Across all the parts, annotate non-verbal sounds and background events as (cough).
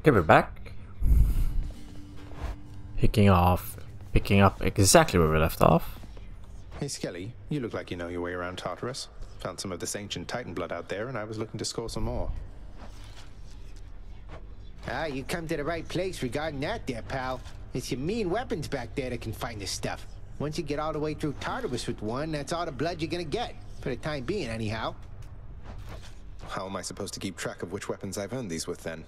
Okay, we're back. Picking off, picking up exactly where we left off. Hey, Skelly, you look like you know your way around Tartarus. Found some of this ancient Titan blood out there, and I was looking to score some more. Ah, you come to the right place regarding that there, pal. It's your mean weapons back there that can find this stuff. Once you get all the way through Tartarus with one, that's all the blood you're gonna get. For the time being, anyhow. How am I supposed to keep track of which weapons I've earned these with, then?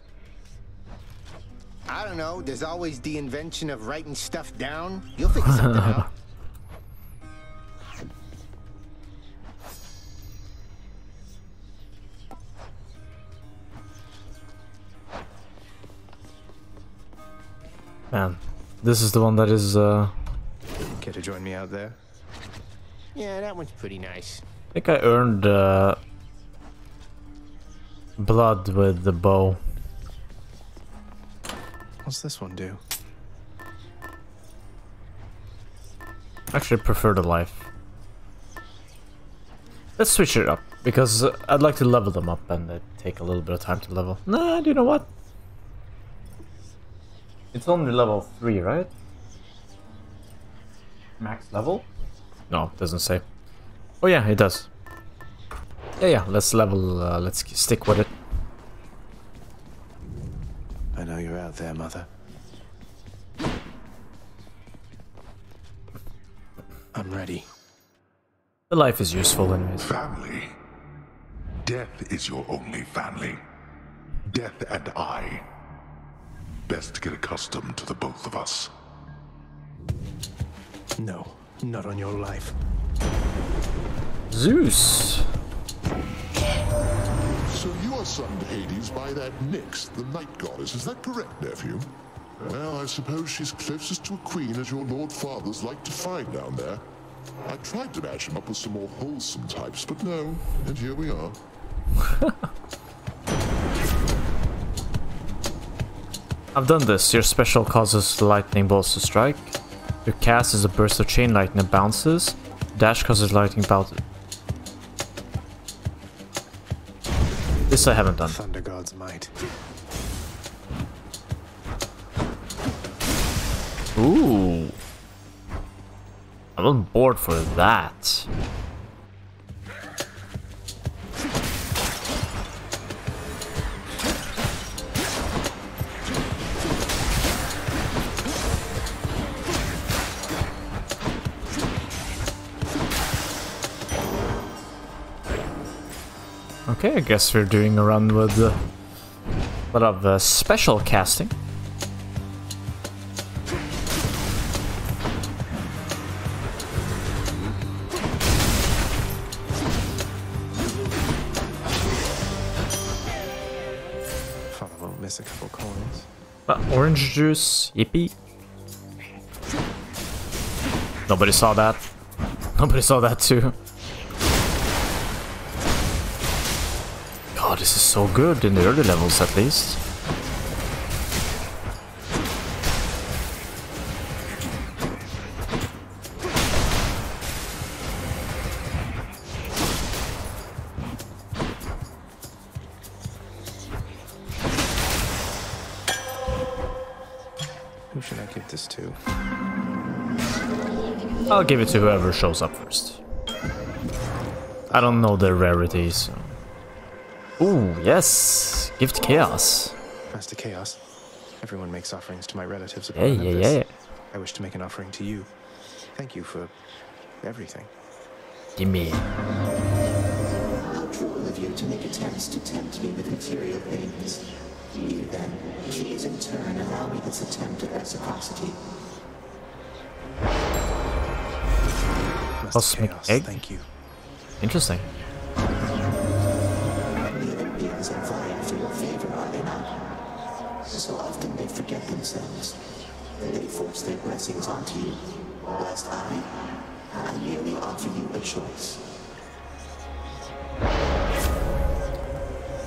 I don't know, there's always the invention of writing stuff down. You'll figure something out. (laughs) Man, this is the one that is, uh, Care to join me out there? Yeah, that one's pretty nice. I think I earned, uh, blood with the bow. What's this one do? Actually prefer the life. Let's switch it up, because uh, I'd like to level them up and it take a little bit of time to level. Nah, do you know what? It's only level 3, right? Max level? No, doesn't say. Oh yeah, it does. Yeah, yeah, let's level, uh, let's stick with it. I know you're out there, Mother. I'm ready. The life is useful anyways. Family. Death is your only family. Death and I. Best get accustomed to the both of us. No, not on your life. Zeus! To Hades by that Nyx, the night goddess. Is that correct, nephew? Well, I suppose she's closest to a queen as your lord fathers like to find down there. I tried to match him up with some more wholesome types, but no. And here we are. (laughs) I've done this. Your special causes lightning bolts to strike. Your cast is a burst of chain lightning that bounces. Dash causes lightning bolt. This I haven't done. Thunder God's might. Ooh. I'm on board for that. Okay, I guess we're doing a run with a lot of uh, special casting. Thought I won't miss a couple coins. Uh, orange juice, yippee. Nobody saw that. (laughs) Nobody saw that too. This is so good in the early levels at least. Who should I give this to? I'll give it to whoever shows up first. I don't know the rarities. So. Ooh, yes! Gift Chaos. Master Chaos. Everyone makes offerings to my relatives Yeah, upon yeah, Olympus. yeah. I wish to make an offering to you. Thank you for everything. Gimme. How cruel of you to make attempts to tempt me with material things. You then, please in turn allow me this attempt at reciprocity. Master Cosmic Chaos, egg? thank you. Interesting. Often they forget themselves. They force their blessings onto you, whilst I, I merely offer you a choice.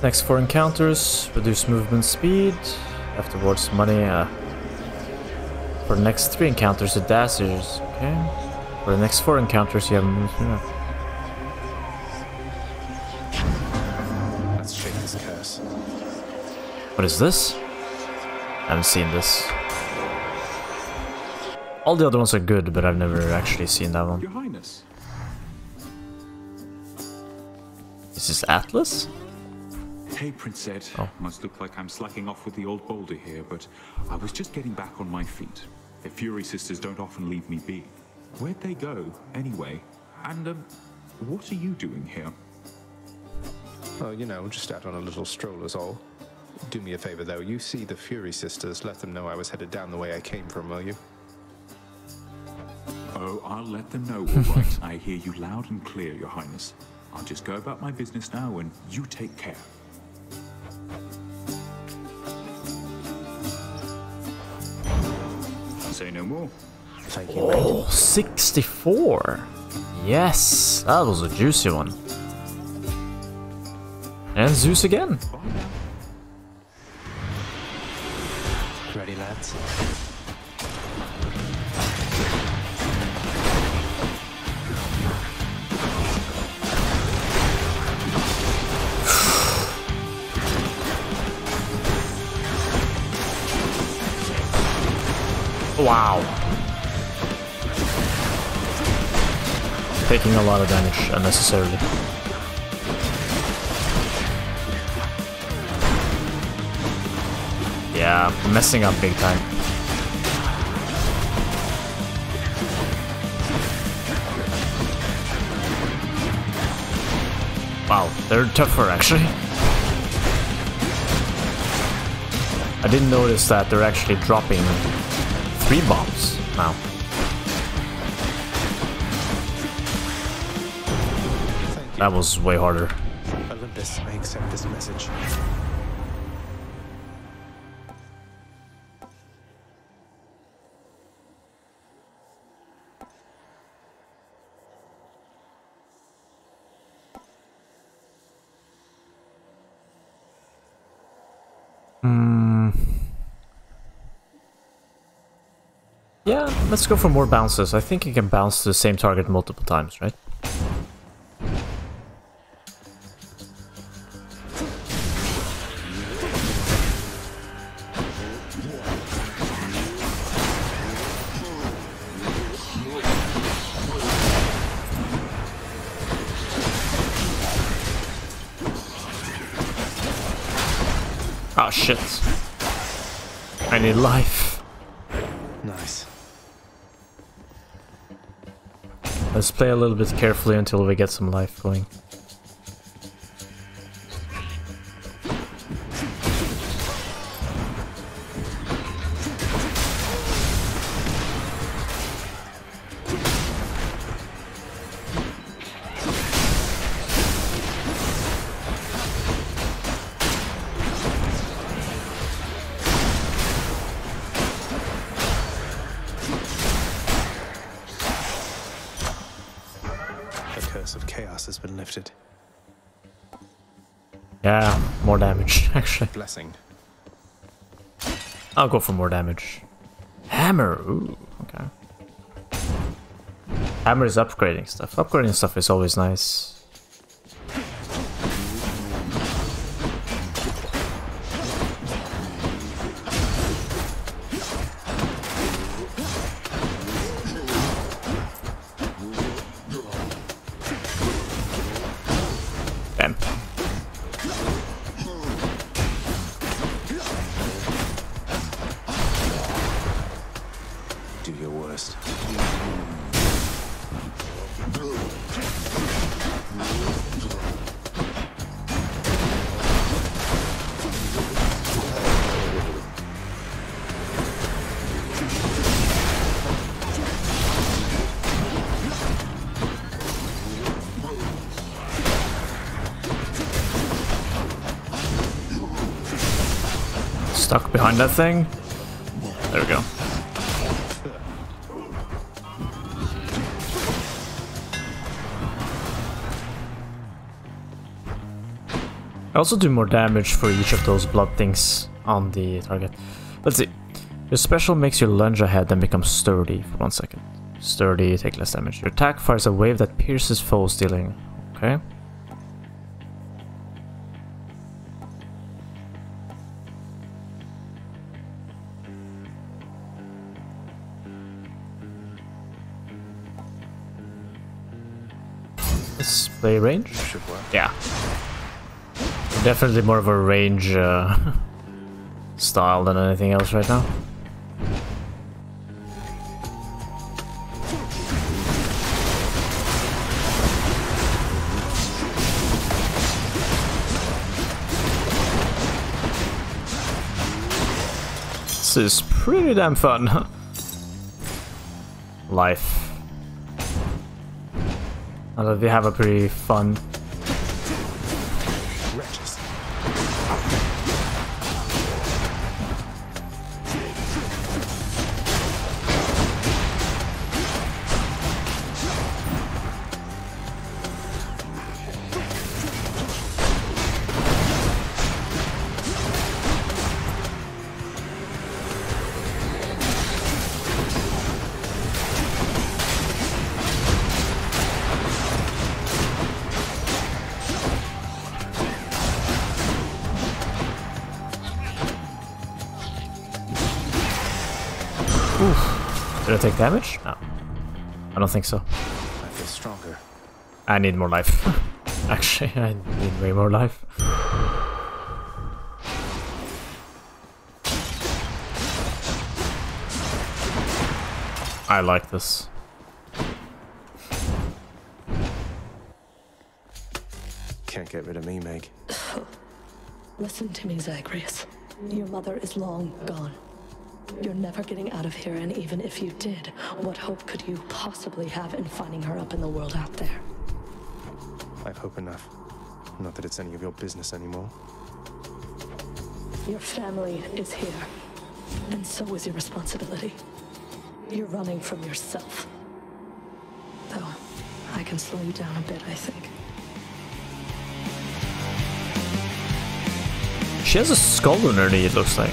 Next four encounters, reduce movement speed. Afterwards, money. Uh, for the next three encounters, the dashers. Okay. For the next four encounters, you have movement. Let's shake this curse. What is this? I haven't seen this. All the other ones are good, but I've never actually seen that one. Your Highness. Is this Atlas? Hey, Prince Ed. Oh. Must look like I'm slacking off with the old boulder here, but I was just getting back on my feet. The Fury sisters don't often leave me be. Where'd they go, anyway? And, um, what are you doing here? Oh, you know, just out on a little stroll is all. Do me a favor, though. You see the Fury sisters, let them know I was headed down the way I came from, will you? Oh, I'll let them know, all right. (laughs) I hear you loud and clear, Your Highness. I'll just go about my business now, and you take care. Say no more. Thank you, mate. Oh, 64. Yes, that was a juicy one. And Zeus again. Now. Wow. Taking a lot of damage unnecessarily. Yeah, messing up big time. Wow, they're tougher actually. I didn't notice that they're actually dropping three bombs now. That was way harder. Let's go for more bounces. I think you can bounce to the same target multiple times, right? Oh shit. I need life. Let's play a little bit carefully until we get some life going. Blessing. I'll go for more damage. Hammer, ooh, okay. Hammer is upgrading stuff. Upgrading stuff is always nice. Do your worst. Stuck behind that thing. There we go. also do more damage for each of those blood things on the target. Let's see. Your special makes you lunge ahead and become sturdy for one second. Sturdy, take less damage. Your attack fires a wave that pierces foes dealing. Okay. Let's play range. Yeah. Definitely more of a range uh, (laughs) style than anything else right now. This is pretty damn fun. (laughs) Life. Although they have a pretty fun take damage? No. I don't think so. I feel stronger. I need more life. (laughs) Actually, I need way more life. I like this. Can't get rid of me, Meg. (laughs) Listen to me, Zagreus. Your mother is long gone. You're never getting out of here, and even if you did, what hope could you possibly have in finding her up in the world out there? I've hope enough. Not that it's any of your business anymore. Your family is here, and so is your responsibility. You're running from yourself. Though, I can slow you down a bit, I think. She has a skull on her knee, it looks like.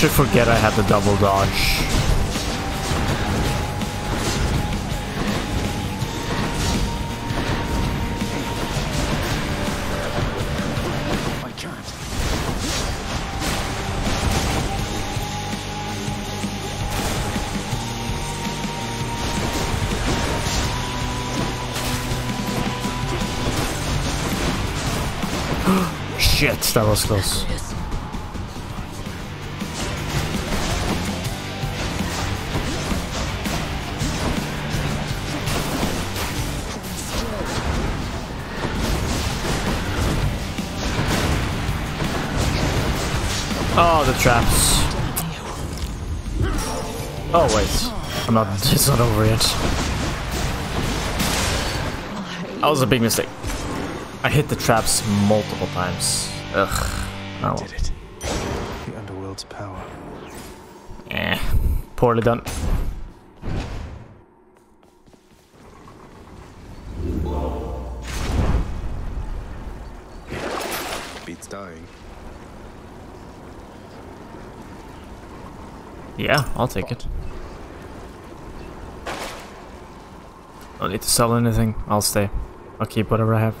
Actually forget I had the double dodge. (gasps) Shit, that was close. The traps. Oh wait, I'm not. (laughs) It's not over yet. That was a big mistake. I hit the traps multiple times. Ugh. Oh. Did it. The underworld's power. Eh. Poorly done. Yeah, I'll take it. Don't need to sell anything. I'll stay. I'll keep whatever I have.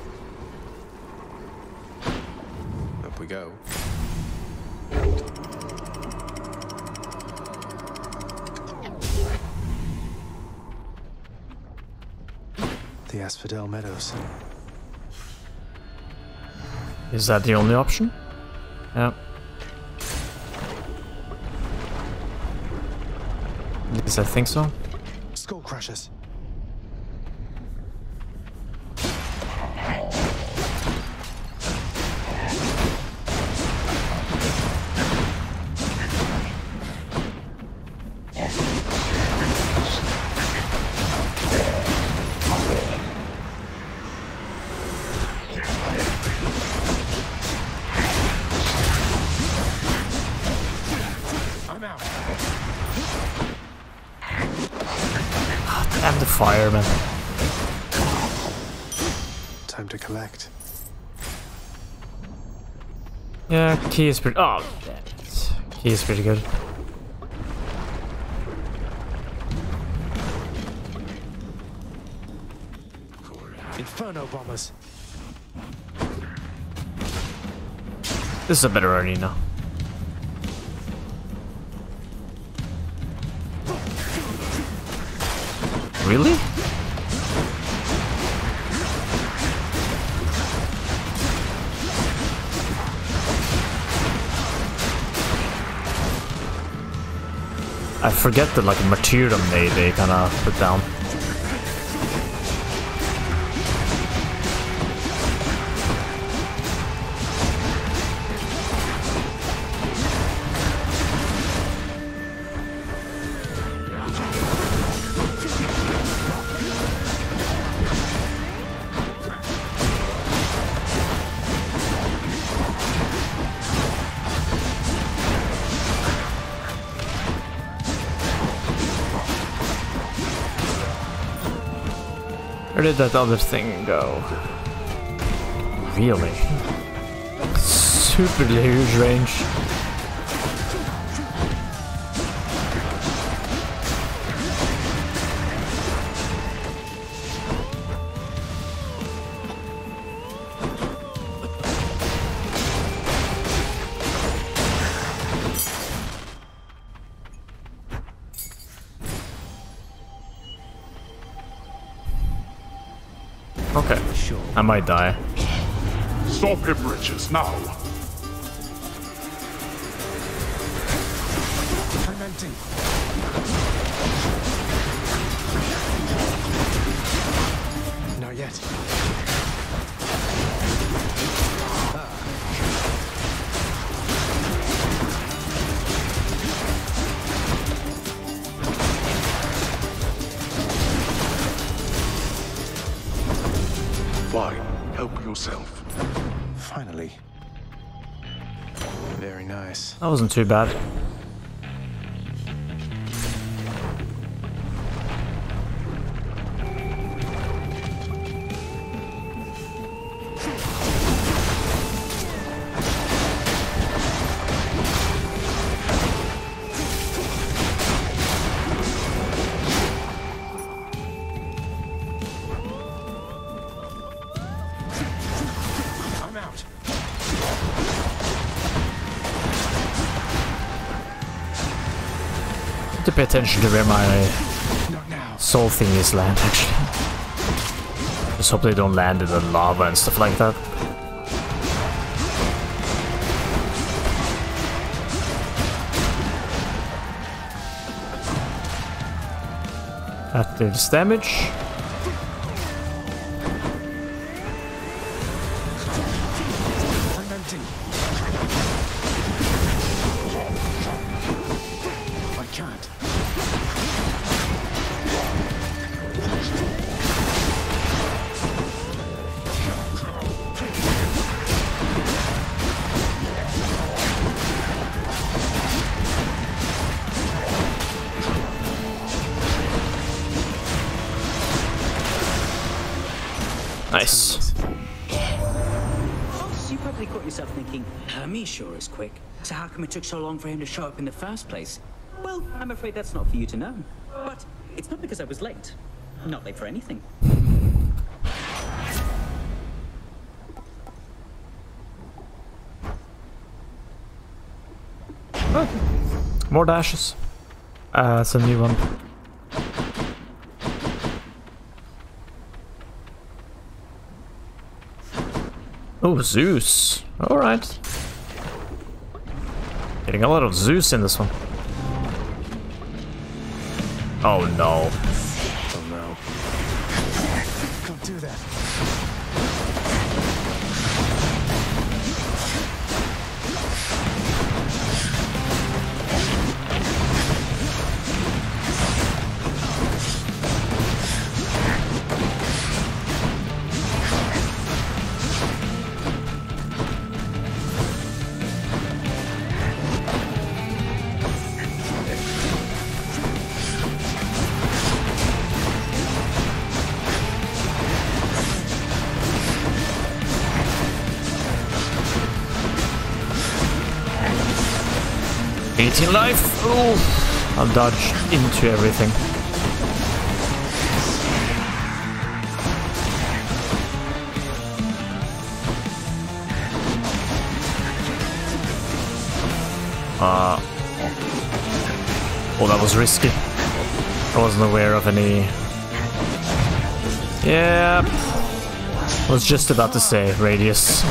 Up we go. The Asphodel Meadows. Is that the only option? Yeah. Least I think so. Skull crushers. Key is pretty. Oh, damn it. Key is pretty good. Inferno bombers. This is a better arena. Really? Forget the like martyrdom they, they kind of put down. Did that other thing go? Really? Super huge range. Might die. Stop him, Bridges, now! Fine, help yourself. Finally. Very nice. That wasn't too bad. Attention to where my soul thingies land, actually. Just hope they don't land in the lava and stuff like that. That deals damage. Nice. So you probably caught yourself thinking, Hermes sure is quick. So how come it took so long for him to show up in the first place? Well, I'm afraid that's not for you to know. But it's not because I was late. Not late for anything. More dashes. Uh, it's a new one. Oh, Zeus. Alright. Getting a lot of Zeus in this one. Oh no. 18 life. Oh, I'll dodge into everything. Uh, oh, that was risky. I wasn't aware of any... Yeah, I was just about to say, radius.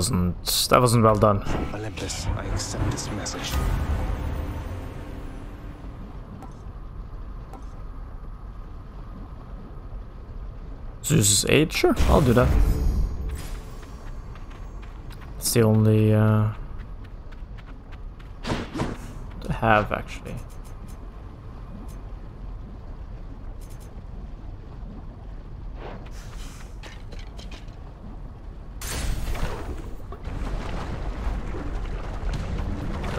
Wasn't... That wasn't well done. Olympus, I accept this message. Zeus's Aid? Sure, I'll do that. It's the only, uh... To have, actually.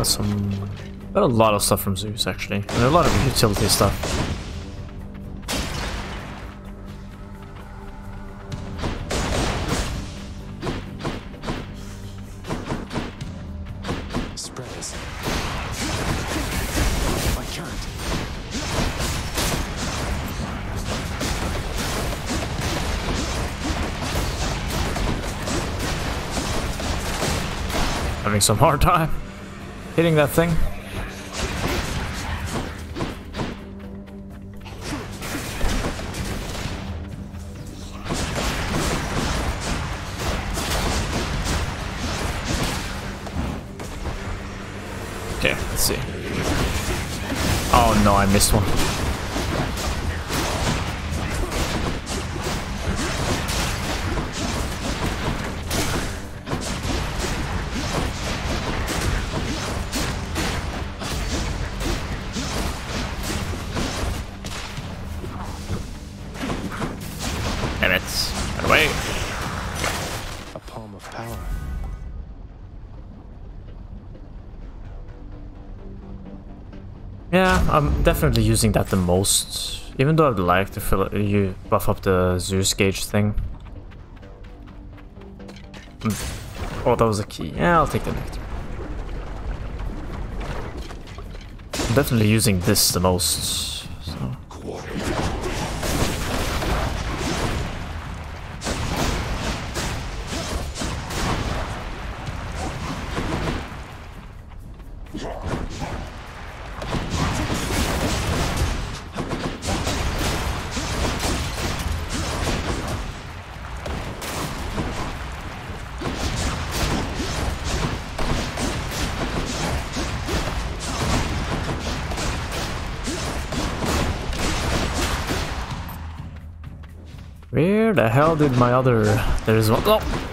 Got some... Got a lot of stuff from Zeus, actually. And a lot of utility stuff. Having some hard time hitting that thing. Okay, let's see. Oh no, I missed one. Definitely using that the most. Even though I'd like to fill it, you buff up the Zeus gauge thing. Mm. Oh, that was a key. Yeah, I'll take the nectar. I'm definitely using this the most. Where the hell did my other... There's one... Oh!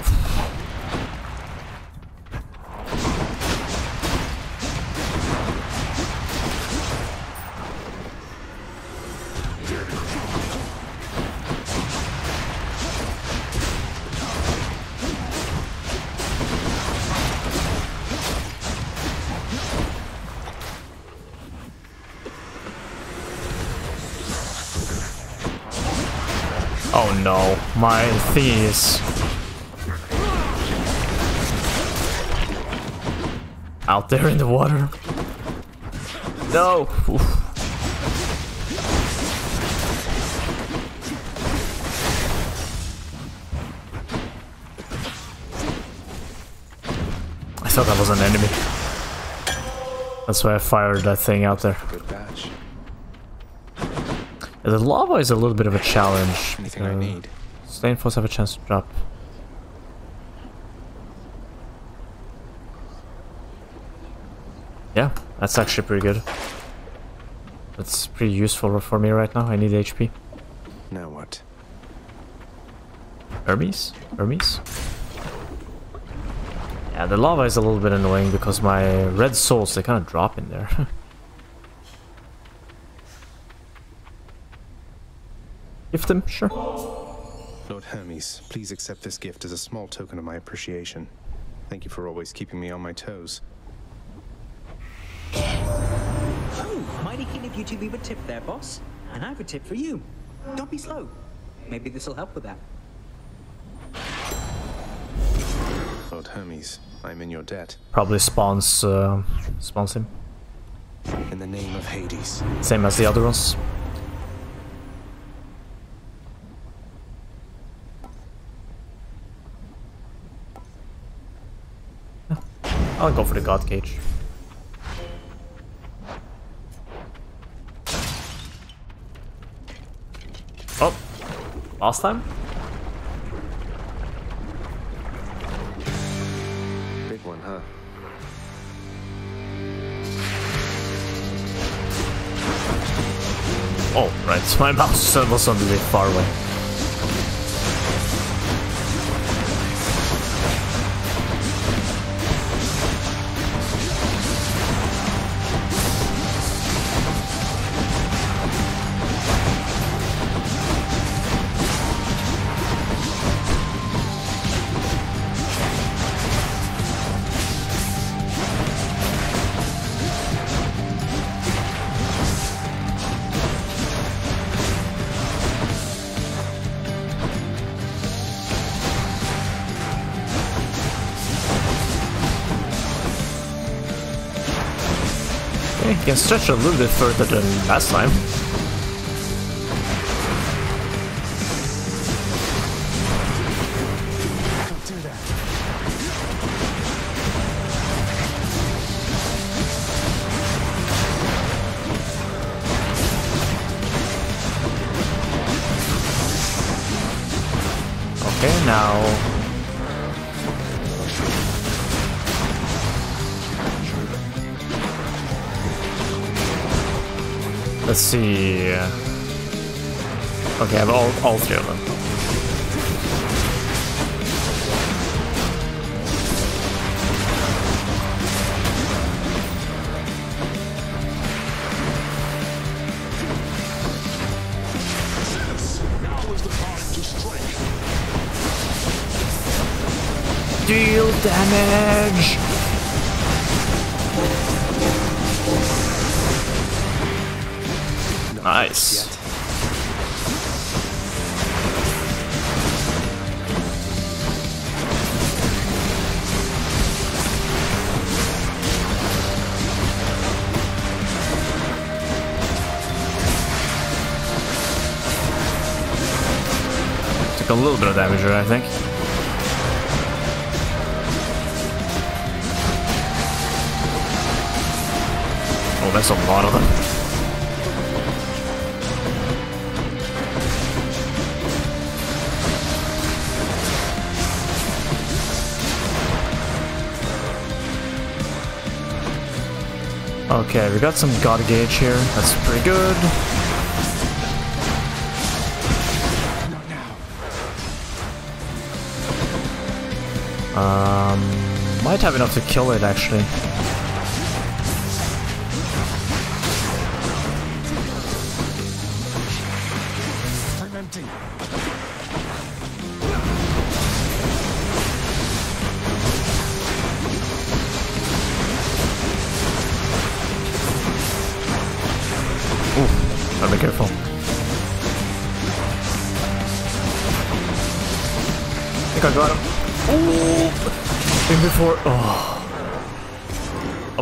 thingy is. Out there in the water. No! Oof. I thought that was an enemy. That's why I fired that thing out there. The lava is a little bit of a challenge. Anything uh, I need. Uh, need. Stainforce have a chance to drop. Yeah, that's actually pretty good. That's pretty useful for me right now. I need HP. Now what? Hermes? Hermes? Yeah, the lava is a little bit annoying because my red souls, they kind of drop in there. (laughs) Gift them? Sure. Lord Hermes, please accept this gift as a small token of my appreciation. Thank you for always keeping me on my toes. Oh, mighty keen of you to leave a tip there, boss. And I've a tip for you. Don't be slow. Maybe this'll help with that. Lord Hermes, I'm in your debt. Probably spawns, uh, spawns him. In the name of Hades. Same as the other ones. I'll go for the God Gauge. Oh, last time? Big one, huh? Oh, right, so (laughs) my mouse was bit far away. Can stretch a little bit further than last time. Nice. Yet. Took a little bit of damage there, I think. Oh, that's a lot of them. Okay, we got some God Gauge here. That's pretty good. Um, might have enough to kill it actually.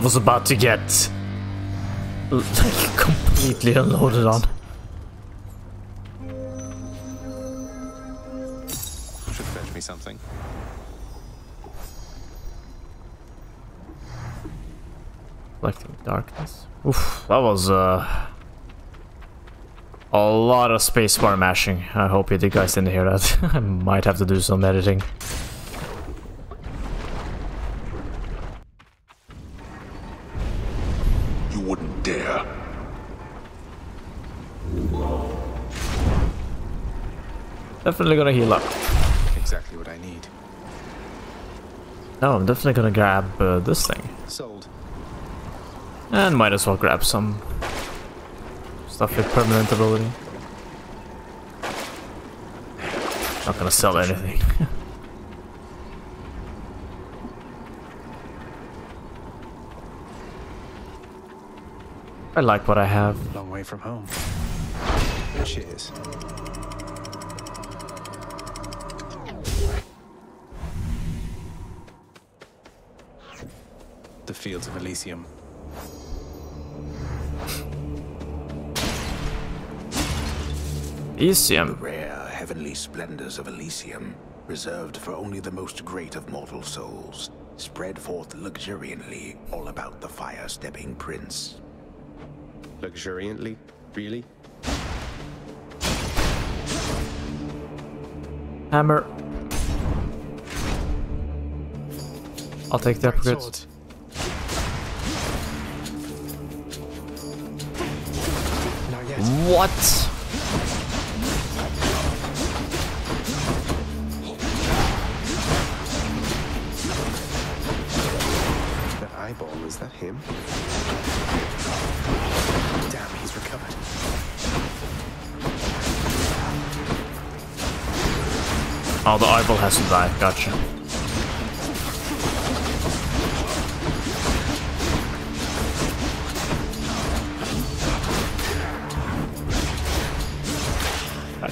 Was about to get like completely unloaded on. Should fetch me something. Reflecting darkness. Oof, that was uh, a lot of spacebar mashing. I hope you guys didn't hear that. (laughs) I might have to do some editing. Definitely gonna heal up. Exactly what I need. No, I'm definitely gonna grab uh, this thing. Sold. And might as well grab some stuff with permanent ability. Not gonna sell anything. (laughs) I like what I have. Long way from home. Cheers. Fields of Elysium. Elysium. Rare heavenly splendors of Elysium, reserved for only the most great of mortal souls, spread forth luxuriantly all about the fire-stepping prince. Luxuriantly? Really? Hammer. I'll take the upgrades. What? That eyeball, is that him? Damn, he's recovered. Oh, the eyeball has to die. Gotcha.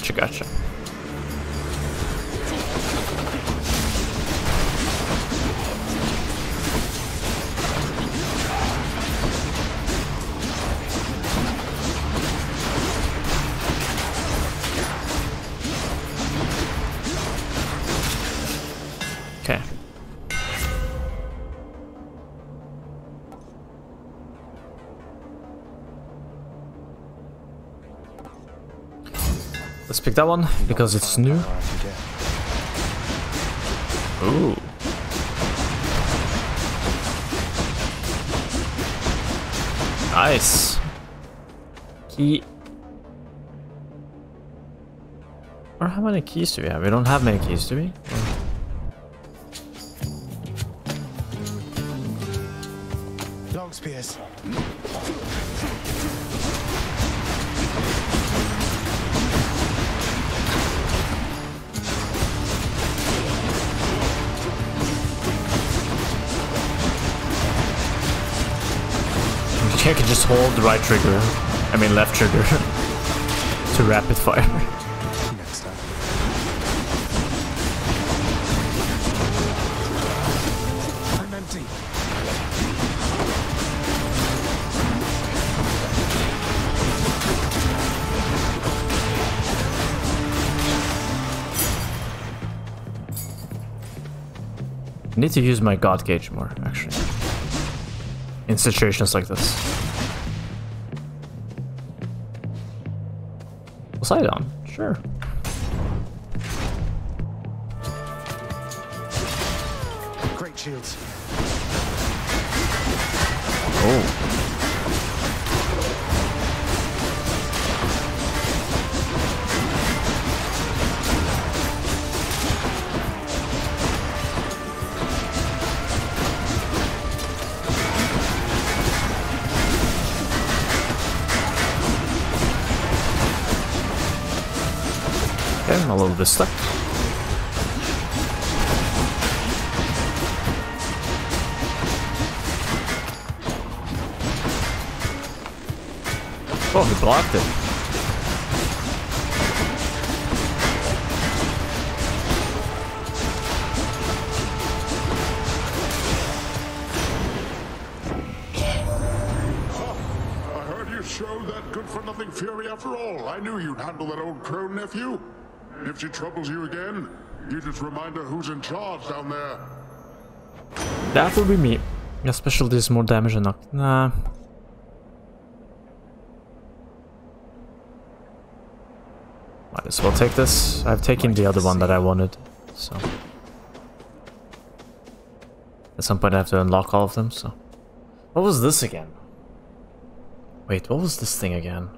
Gotcha, gotcha. Let's that one because it's new. Power I can get. Ooh. Nice. Key. Or how many keys do we have? We don't have many keys, do we? Or- Long can just hold the right trigger. I mean left trigger. (laughs) to rapid fire. I need to use my god gauge more, actually. In situations like this. Poseidon, sure. Okay, I'm bit stuck. Oh, he blocked it. I heard you showed that good-for-nothing fury after all. I knew you'd handle that old crone, nephew. If she troubles you again, you just remind her who's in charge down there. That will be me. Yeah, special does more damage than. Nah. Might as well take this. I've taken the other one that I wanted, so. At some point I have to unlock all of them, so. What was this again? Wait, what was this thing again?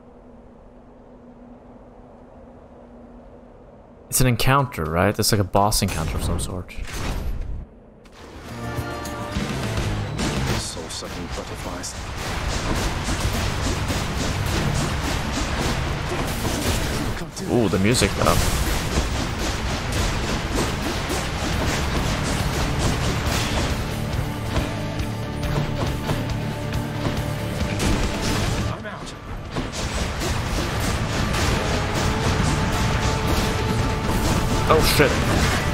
It's an encounter, right? It's like a boss encounter of some sort. Soul-sucking butterflies. Ooh, the music got Oh shit.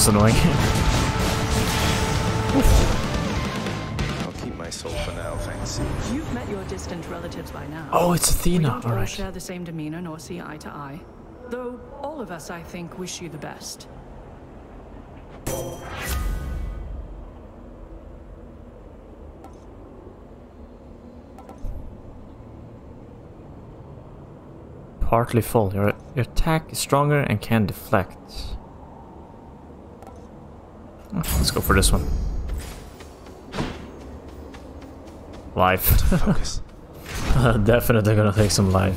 Oh, annoying. (laughs) I'll keep my soul for now, thanks. You've met your distant relatives by now. Oh, it's We Athena. don't all Alright. share the same demeanor nor see eye to eye. Though all of us, I think, wish you the best. Partly full. Your, your attack is stronger and can deflect. Let's go for this one. Life. Focus. (laughs) Definitely gonna take some life.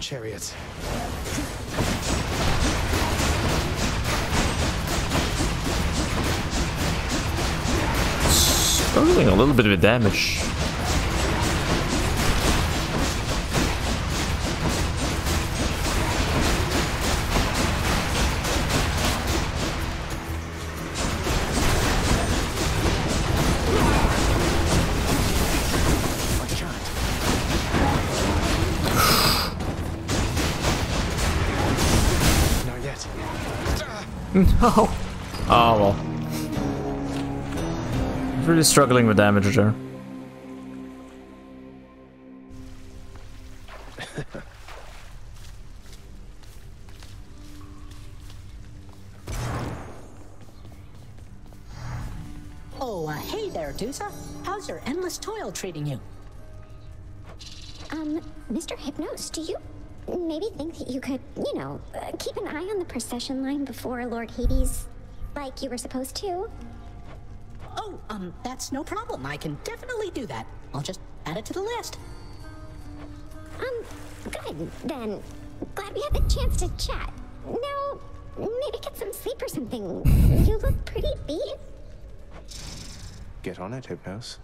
Chariots. Struggling a little bit with damage. No. Oh well. Really struggling with damage there. (laughs) Oh, uh, hey there, Dusa. How's your endless toil treating you? Um, Mr. Hypnos, do you maybe think that you could, you know, uh, keep an eye on the procession line before Lord Hades, like you were supposed to? Oh, um, that's no problem. I can definitely do that. I'll just add it to the list. Um, good, then. Glad we had the chance to chat. Now, maybe get some sleep or something. You look pretty beat. Get on it, Hypnos.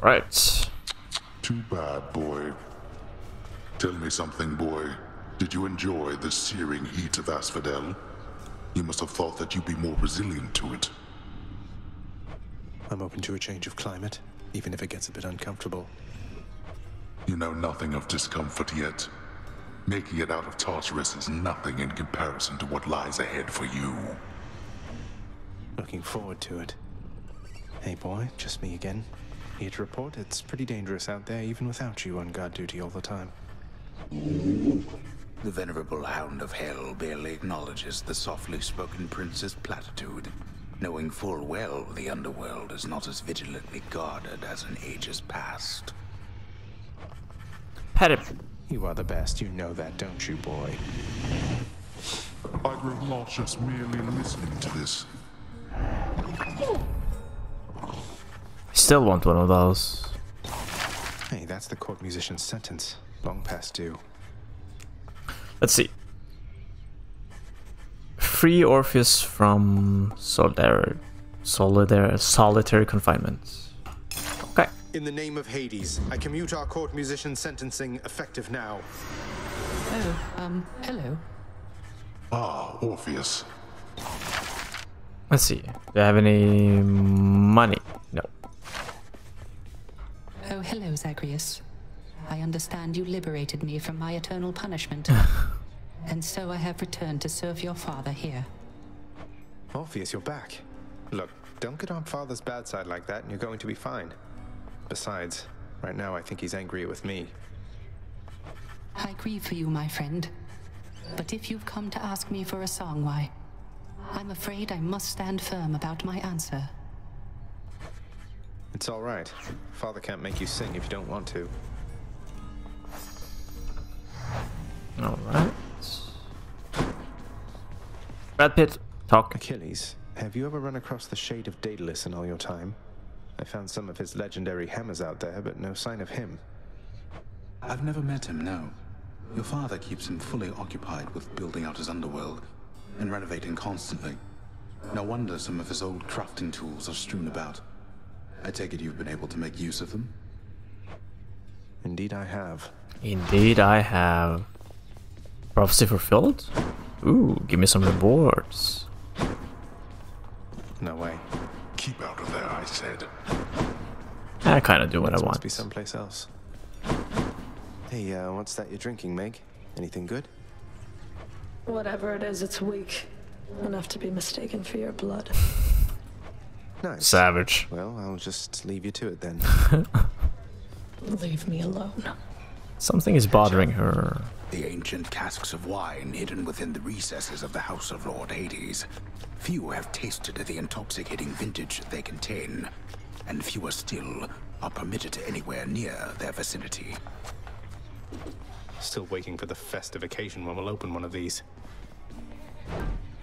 Right. Too bad, boy. Tell me something, boy. Did you enjoy the searing heat of Asphodel? You must have thought that you'd be more resilient to it. I'm open to a change of climate, even if it gets a bit uncomfortable. You know nothing of discomfort yet. Making it out of Tartarus is nothing in comparison to what lies ahead for you. Looking forward to it. Hey boy, just me again. Here to report, it's pretty dangerous out there even without you on guard duty all the time. The venerable Hound of Hell barely acknowledges the softly spoken prince's platitude, knowing full well the underworld is not as vigilantly guarded as in ages past. Pet him. You are the best, you know that, don't you, boy? I grow nauseous merely listening to this. Still want one of those. Hey, that's the court musician's sentence. Long past due. Let's see. Free Orpheus from solitary, solitary, solitary confinement. Okay. In the name of Hades, I commute our court musician sentencing effective now. Oh, um, hello. Ah, Orpheus. Let's see. Do I have any money? No. Oh, hello, Zagreus. I understand you liberated me from my eternal punishment. (laughs) and so I have returned to serve your father here. Orpheus, you're back. Look, don't get on father's bad side like that and you're going to be fine. Besides, right now I think he's angry with me. I grieve for you, my friend. But if you've come to ask me for a song, why? I'm afraid I must stand firm about my answer. It's all right. Father can't make you sing if you don't want to. All right. Brad Pitt, talk. Achilles, have you ever run across the shade of Daedalus in all your time? I found some of his legendary hammers out there, but no sign of him. I've never met him, no. Your father keeps him fully occupied with building out his underworld and renovating constantly. No wonder some of his old crafting tools are strewn about. I take it you've been able to make use of them? Indeed I have. Indeed I have. Prophecy fulfilled? Ooh, give me some rewards. No way. Keep out of there, I said. I kind of do what I want. Must want. be someplace else. Hey, uh, what's that you're drinking, Meg? Anything good? Whatever it is, it's weak. Enough to be mistaken for your blood. Nice. Savage. Well, I'll just leave you to it then. (laughs) Leave me alone. Something is bothering her. The ancient casks of wine hidden within the recesses of the House of Lord Hades. Few have tasted the intoxicating vintage they contain, and fewer still are permitted anywhere near their vicinity. Still waiting for the festive occasion when we'll open one of these.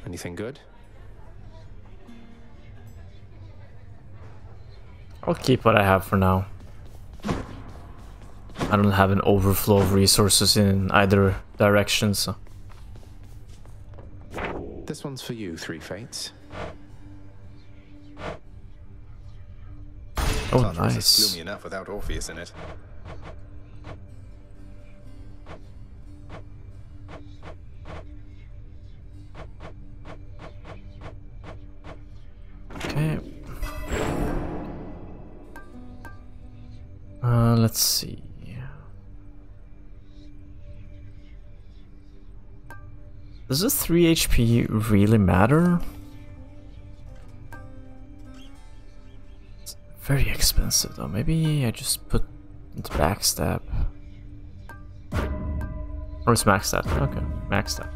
Anything good? I'll keep what I have for now. I don't have an overflow of resources in either direction, so. This one's for you, Three Fates. Oh, Tartarus is nice. gloomy enough without Orpheus in it. Okay. Uh, let's see. Does this 3 HP really matter? It's very expensive though. Maybe I just put into backstab. Or it's max stat. Okay, max stat.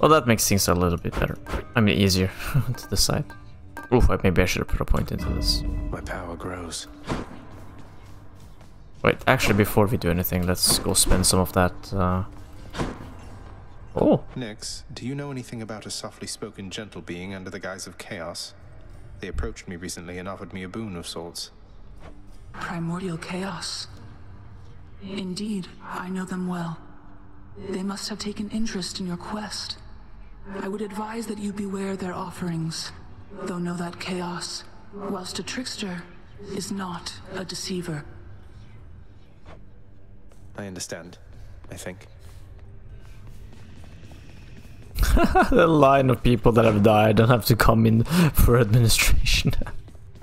Well, that makes things a little bit better. I mean, easier (laughs) to decide. Oof, maybe I should have put a point into this. My power grows. Wait, actually, before we do anything, let's go spend some of that. Uh... Oh, Nyx, do you know anything about a softly spoken gentle being under the guise of chaos? They approached me recently and offered me a boon of sorts. Primordial chaos. Indeed, I know them well. They must have taken interest in your quest. I would advise that you beware their offerings, though know that chaos, whilst a trickster, is not a deceiver. I understand, I think. (laughs) the line of people that have died don't have to come in for administration.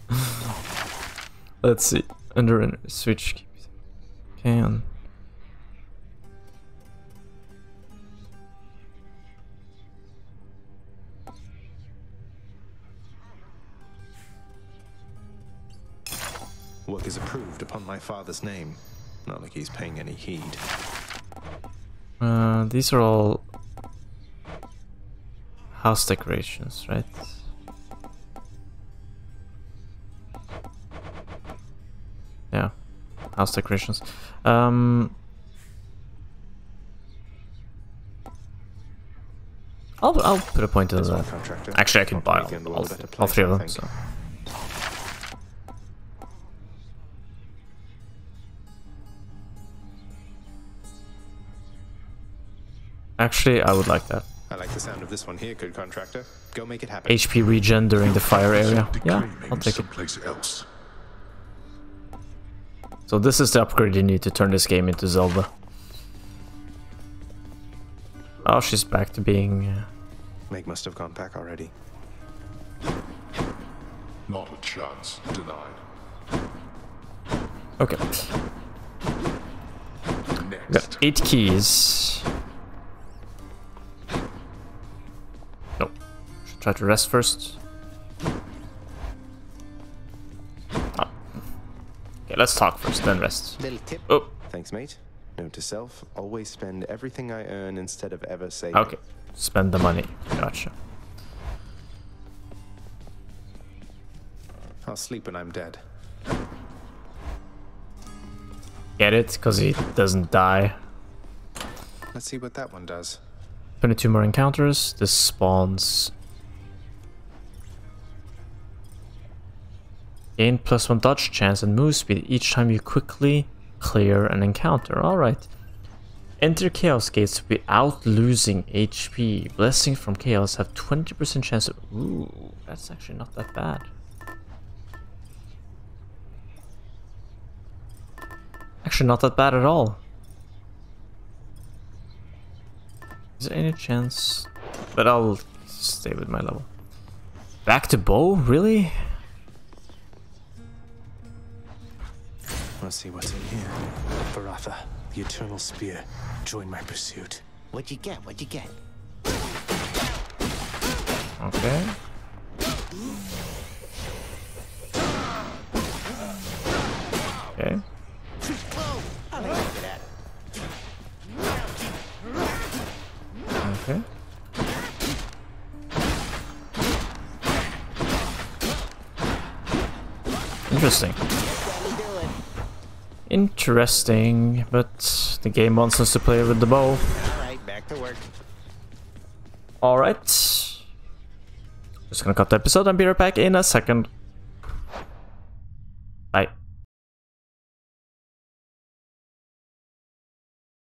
(laughs) Let's see. Under switch. Can. Work is approved upon my father's name. Not like he's paying any heed. Uh, these are all house decorations, right? Yeah, house decorations. Um, I'll I'll put a point to that. Actually, I can buy all, all, all three of them. So. Actually, I would like that. I like the sound of this one here, good contractor. Go make it happen. HP regen during the fire area. Yeah, I'll take it. Someplace else. So this is the upgrade you need to turn this game into Zelda. Oh, she's back to being... Uh, Meg must have gone back already. Not a chance. Denied. okay. We got eight keys. Try to rest first. Ah. Okay, let's talk first, then rest. Little tip. Oh. Thanks, mate. Note to self, always spend everything I earn instead of ever saving. Okay. Spend the money. Gotcha. I'll sleep when I'm dead. Get it? Because he doesn't die. Let's see what that one does. 22 more encounters. This spawns. Gain plus one dodge chance and move speed each time you quickly clear an encounter. Alright. Enter Chaos Gates without losing HP. Blessings from Chaos have 20% chance of. Ooh, that's actually not that bad. Actually, not that bad at all. Is there any chance? But I'll stay with my level. Back to bow? Really? Let's see what's in here. Varatha, the Eternal Spear. Join my pursuit. What'd you get? What'd you get? Okay. Okay. Okay. Interesting. Interesting, but the game wants us to play with the bow. Alright, back to work. Alright. Just gonna cut the episode and be right back in a second.